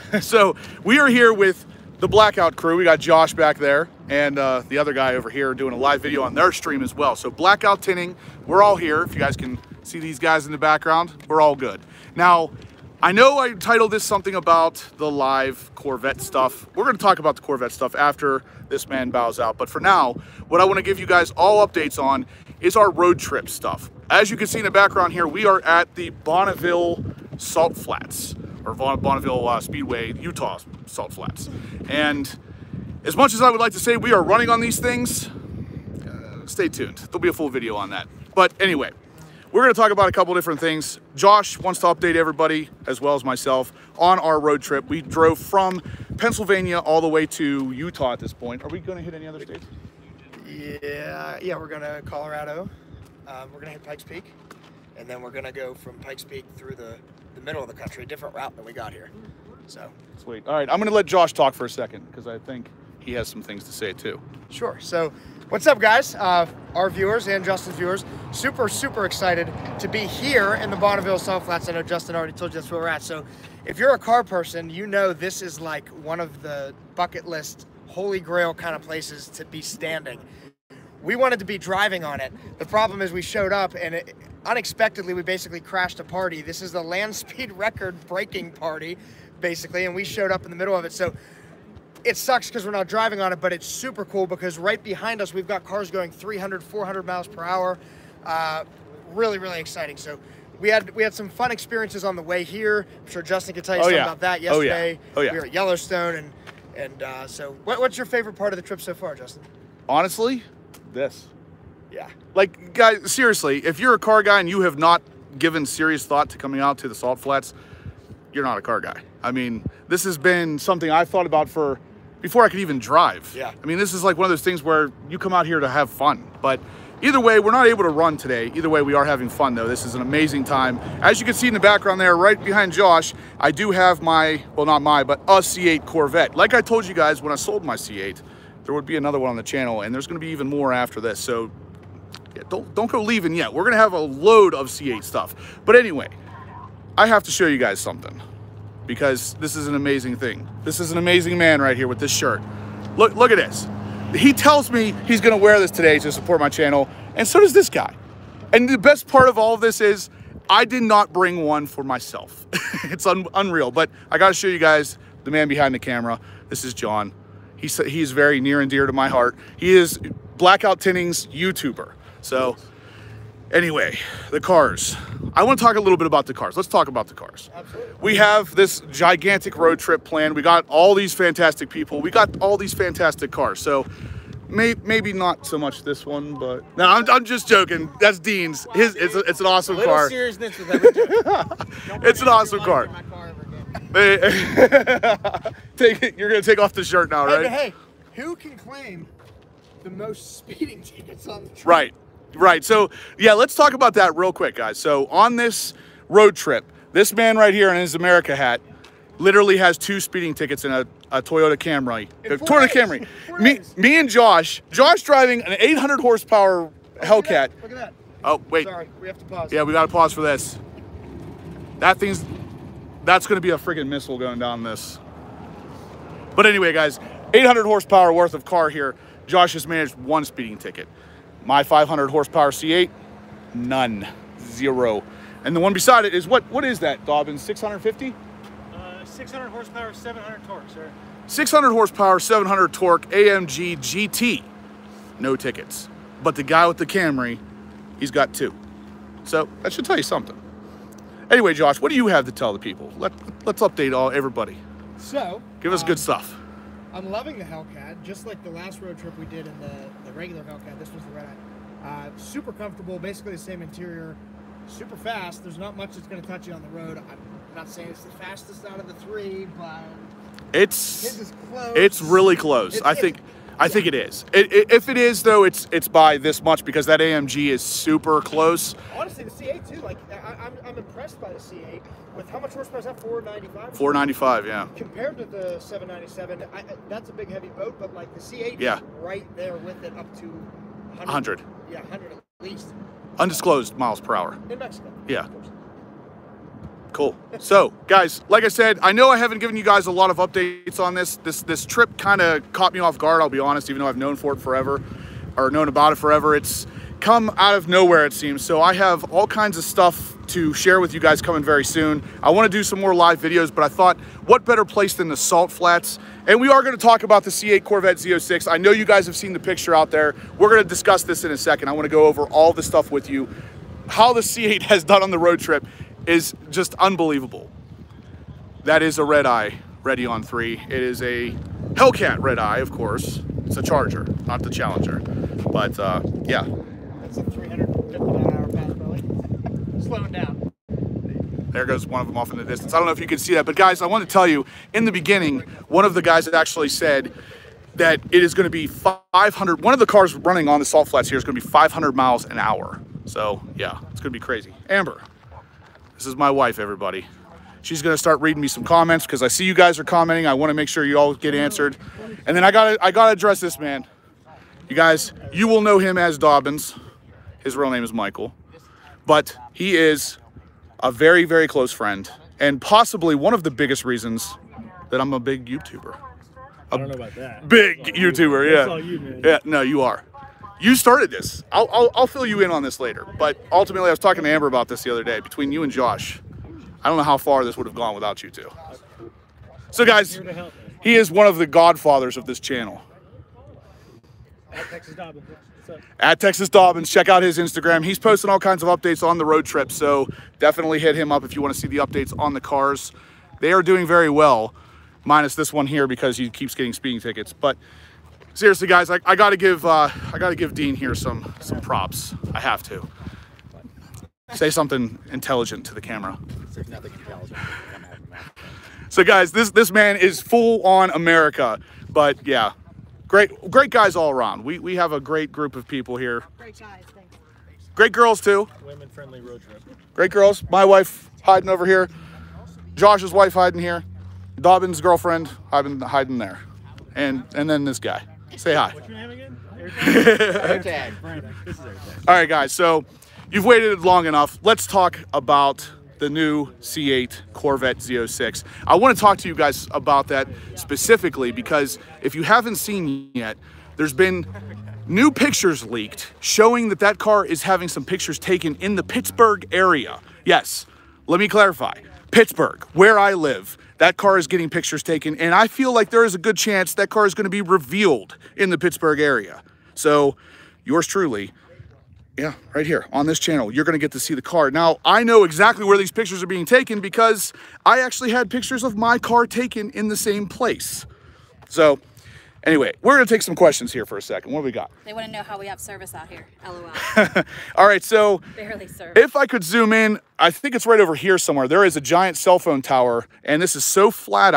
so we are here with the Blackout crew. We got Josh back there and uh, the other guy over here doing a live video on their stream as well. So Blackout Tinting, we're all here. If you guys can see these guys in the background, we're all good. Now, I know I titled this something about the live Corvette stuff. We're going to talk about the Corvette stuff after this man bows out. But for now, what I want to give you guys all updates on is our road trip stuff. As you can see in the background here, we are at the Bonneville Salt Flats, or Bonneville uh, Speedway, Utah Salt Flats. And as much as I would like to say we are running on these things, uh, stay tuned. There'll be a full video on that. But anyway, we're going to talk about a couple different things. Josh wants to update everybody, as well as myself, on our road trip. We drove from Pennsylvania all the way to Utah at this point. Are we going to hit any other states? Yeah, yeah, we're going to Colorado. Um, we're going to hit Pikes Peak. And then we're going to go from Pikes Peak through the, the middle of the country, a different route than we got here. So Sweet. All right, I'm going to let Josh talk for a second because I think he has some things to say too. Sure. So What's up, guys? Uh, our viewers and Justin's viewers, super, super excited to be here in the Bonneville Salt Flats. I know Justin already told you that's where we're at. So if you're a car person, you know this is like one of the bucket list, holy grail kind of places to be standing. We wanted to be driving on it. The problem is we showed up and it, unexpectedly we basically crashed a party. This is the land speed record breaking party, basically, and we showed up in the middle of it. So it sucks because we're not driving on it, but it's super cool because right behind us, we've got cars going 300, 400 miles per hour. Uh, really, really exciting. So we had we had some fun experiences on the way here. I'm sure Justin could tell you oh, something yeah. about that yesterday. Oh, yeah. Oh, yeah. We were at Yellowstone. And, and uh, so what, what's your favorite part of the trip so far, Justin? Honestly, this. Yeah. Like, guys, seriously, if you're a car guy and you have not given serious thought to coming out to the Salt Flats, you're not a car guy. I mean, this has been something I've thought about for before I could even drive. Yeah. I mean, this is like one of those things where you come out here to have fun. But either way, we're not able to run today. Either way, we are having fun though. This is an amazing time. As you can see in the background there, right behind Josh, I do have my, well, not my, but a C8 Corvette. Like I told you guys when I sold my C8, there would be another one on the channel and there's gonna be even more after this. So don't, don't go leaving yet. We're gonna have a load of C8 stuff. But anyway, I have to show you guys something because this is an amazing thing. This is an amazing man right here with this shirt. Look, look at this. He tells me he's gonna wear this today to support my channel, and so does this guy. And the best part of all of this is I did not bring one for myself. it's un unreal, but I gotta show you guys the man behind the camera. This is John. He's, he's very near and dear to my heart. He is Blackout Tinting's YouTuber. So anyway, the cars. I want to talk a little bit about the cars. Let's talk about the cars. Absolutely. We have this gigantic road trip planned. We got all these fantastic people. We got all these fantastic cars. So may, maybe not so much this one, but no, I'm, I'm just joking. That's Dean's. His it's a, it's an awesome car. seriousness with it's an awesome car. take it. You're gonna take off the shirt now, right? Hey, hey, who can claim the most speeding tickets on the trip? Right. Right. So, yeah, let's talk about that real quick, guys. So, on this road trip, this man right here in his America hat literally has two speeding tickets in a, a Toyota Camry. A uh, Toyota Camry. Me, me and Josh, Josh driving an 800 horsepower Look Hellcat. Look at that. Oh, wait. Sorry, we have to pause. Yeah, we got to pause for this. That thing's, that's going to be a freaking missile going down this. But anyway, guys, 800 horsepower worth of car here. Josh has managed one speeding ticket. My 500 horsepower C8, none, zero. And the one beside it is what? What is that, Dobbins? 650? Uh, 600 horsepower, 700 torque, sir. 600 horsepower, 700 torque, AMG GT. No tickets. But the guy with the Camry, he's got two. So that should tell you something. Anyway, Josh, what do you have to tell the people? Let, let's update all everybody. So, give us um, good stuff. I'm loving the Hellcat, just like the last road trip we did in the, the regular Hellcat. This was the red eye. Uh, super comfortable, basically the same interior. Super fast. There's not much that's going to touch you on the road. I'm not saying it's the fastest out of the three, but it's it's really close. It's, I think I think it is. It, it, if it is though, it's it's by this much because that AMG is super close. Honestly, the C8 too. Like I, am I'm, I'm impressed by the C8 with how much horsepower is that? 495. 495, yeah. Compared to the 797, I, that's a big heavy boat, but like the C8 yeah. is right there with it up to 100. 100. Yeah, 100 at least. Undisclosed miles per hour. In Mexico. Yeah. Cool. So, guys, like I said, I know I haven't given you guys a lot of updates on this. This this trip kind of caught me off guard. I'll be honest, even though I've known for it forever, or known about it forever. It's come out of nowhere, it seems. So I have all kinds of stuff to share with you guys coming very soon. I want to do some more live videos, but I thought, what better place than the Salt Flats? And we are going to talk about the C8 Corvette Z06. I know you guys have seen the picture out there. We're going to discuss this in a second. I want to go over all the stuff with you. How the C8 has done on the road trip is just unbelievable. That is a red eye ready on three. It is a Hellcat red eye, of course. It's a Charger, not the Challenger. But uh, yeah, That's a 350 mile hour pass. Slowing down. There goes one of them off in the distance. I don't know if you can see that, but guys, I want to tell you, in the beginning, one of the guys had actually said that it is going to be 500, one of the cars running on the salt flats here is going to be 500 miles an hour. So yeah, it's going to be crazy. Amber, this is my wife, everybody. She's going to start reading me some comments because I see you guys are commenting. I want to make sure you all get answered. And then I got to, I got to address this man. You guys, you will know him as Dobbins. His real name is Michael. But he is a very, very close friend, and possibly one of the biggest reasons that I'm a big YouTuber. I don't know about that. Big YouTuber, yeah. you, man. Yeah, no, you are. You started this. I'll, I'll, I'll fill you in on this later. But ultimately, I was talking to Amber about this the other day. Between you and Josh, I don't know how far this would have gone without you two. So, guys, Here to help, man. he is one of the godfathers of this channel. At Texas Dobbins. At Texas Dobbins. Check out his Instagram. He's posting all kinds of updates on the road trip, so definitely hit him up if you want to see the updates on the cars. They are doing very well, minus this one here because he keeps getting speeding tickets. But seriously, guys, I, I got to give uh, I got to give Dean here some some props. I have to say something intelligent to the camera. There's nothing intelligent. I'm having that. So guys, this this man is full on America. But yeah, great great guys all around. We we have a great group of people here. Great guys, thanks. Great girls too. Women friendly road trip. Great girls. My wife hiding over here. Josh's wife hiding here. Dobbin's girlfriend hiding hiding there. And and then this guy. Say hi. What's your name again? Airtag? AirTag. Brandon. This is Airtag. All right, guys. So you've waited long enough. Let's talk about the new C8 Corvette Z06. I want to talk to you guys about that specifically because if you haven't seen yet, there's been new pictures leaked showing that that car is having some pictures taken in the Pittsburgh area. Yes, let me clarify. Pittsburgh, where I live, that car is getting pictures taken, and I feel like there is a good chance that car is going to be revealed in the Pittsburgh area. So, yours truly yeah, right here on this channel, you're gonna get to see the car. Now, I know exactly where these pictures are being taken because I actually had pictures of my car taken in the same place. So, anyway, we're gonna take some questions here for a second. What do we got? They want to know how we have service out here. LOL. All right, so Barely service. if I could zoom in, I think it's right over here somewhere. There is a giant cell phone tower, and this is so flat